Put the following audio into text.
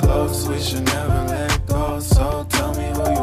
close, we should never let go. So tell me who you